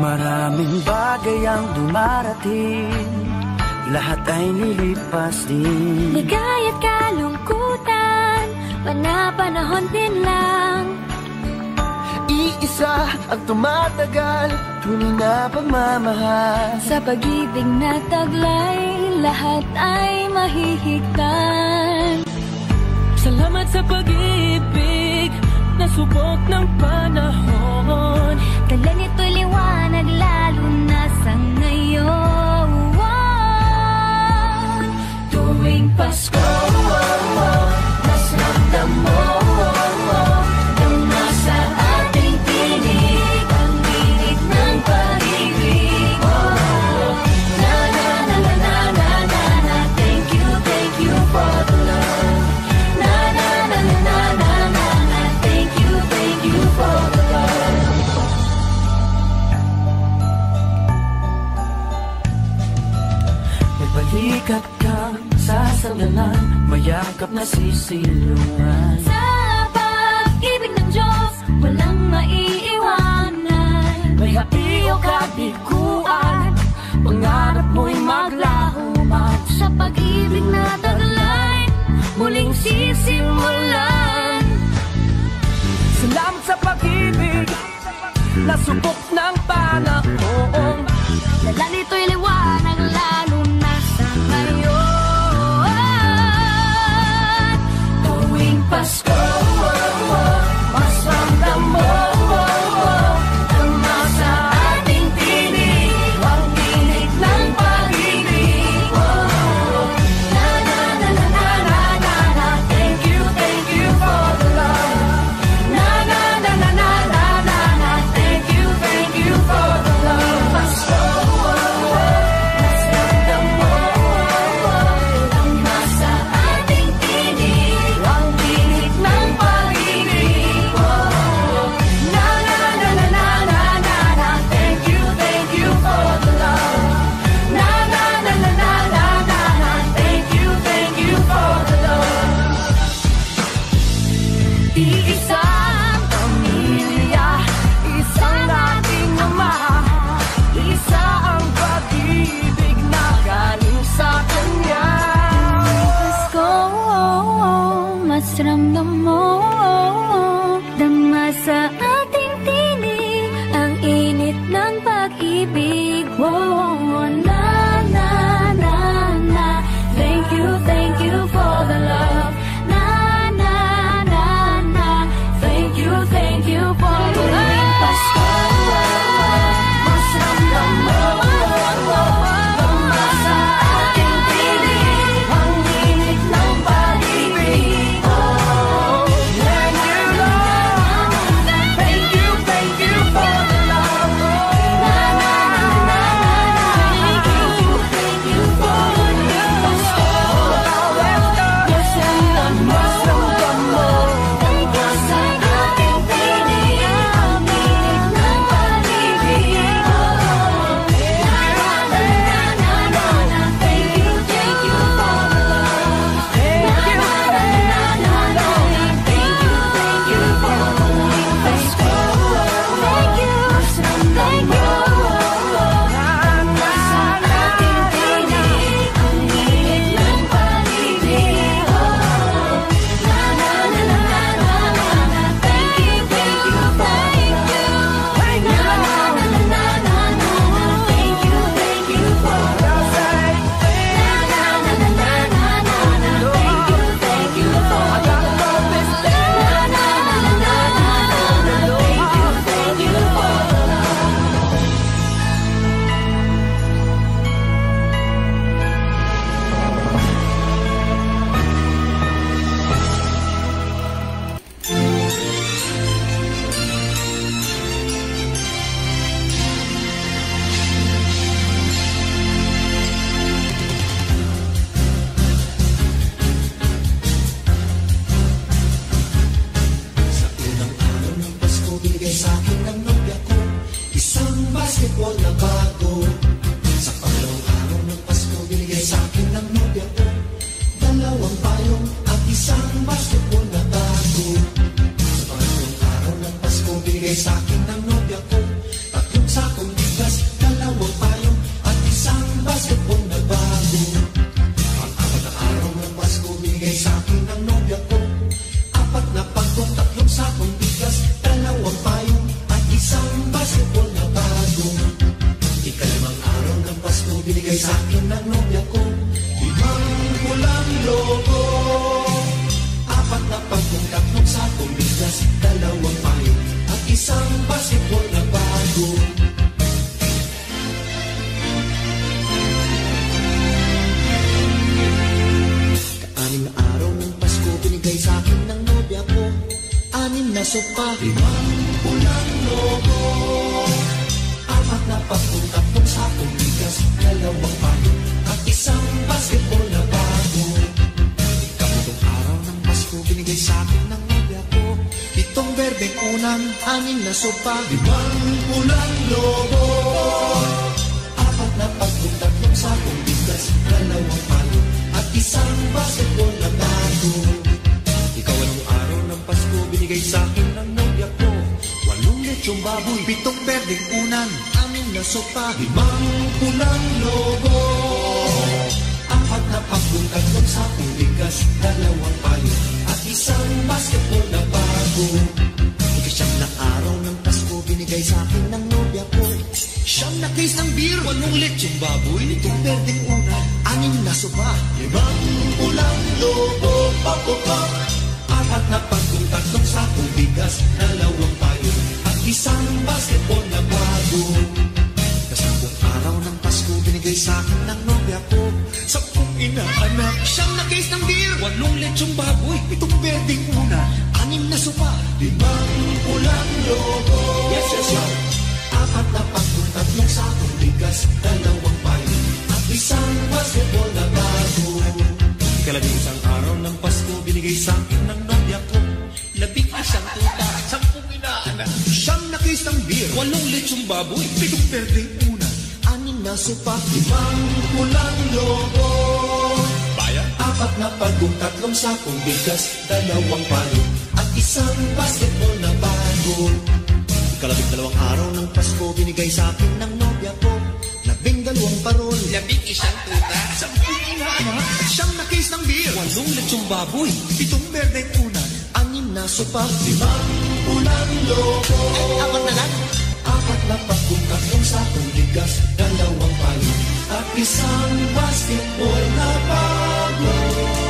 Maraming bagay ang dumarating. Lahat ay nilipas din. Ligay at kalungkutan Panapanahon din lang. Iisa ang tumatagal Tunay na pagmamahal. Sa pag-ibig na taglay Lahat ay mahihigtan. Salamat sa pag-ibig Nasubok ng pag Let's go. see you around. Limang pulang logo Apat na pagkong tatlong sakong bigas Dalawang payo at isang basketball na bago. Ikamatong araw ng Pasko binigay sa akin ng nobya ko. Pitong berdeng unang anim na sopa. Limang pulang logo Lechong baboy, pitong berdeng unan Anim na sopa, limang pulang logo Apat na pagkong tatlong sakong bigas Dalawang payo at isang basketball na bago. Ikasyam na araw ng Pasko binigay sa akin ng nobya ko Siyam na case ng beer, walong lechong baboy Itong berdeng una, anim na sopa. Limang pulang logo, papapa Apat na pagkong tatlong sakong bigas Dalawang Walong lechong baboy, itong berdeng una Anim na sopa, limang pulang logo Yes, yes, yes. Apat na pagkong tatlong sakong bigas Dalawang payo at isang basketball na bago. Ikalabing isang araw ng Pasko binigay sa akin ng nobya ko. Labing isang tuta, sampung inaanak Siyam na case ng beer, walong lechong baboy Pitong berdeng una, anim na sopa Limang pulang logo Bayan? Apat na pagkong tatlong sakong bigas Dalawang palo at isang basketball na bago. Ikalabing dalawang araw ng Pasko binigay sa akin ng nobya ko. Labing dalawang parol. Labing isang tuta. Sampung at siyam na case ng beer. Walong lechong baboy. Pitong berdeng una, anim na sopa. Limang pulang logo Ay, apat na lang. Apat na pagkong tatlong sakong bigas Dalawang palo at isang basketball na bago Senhor.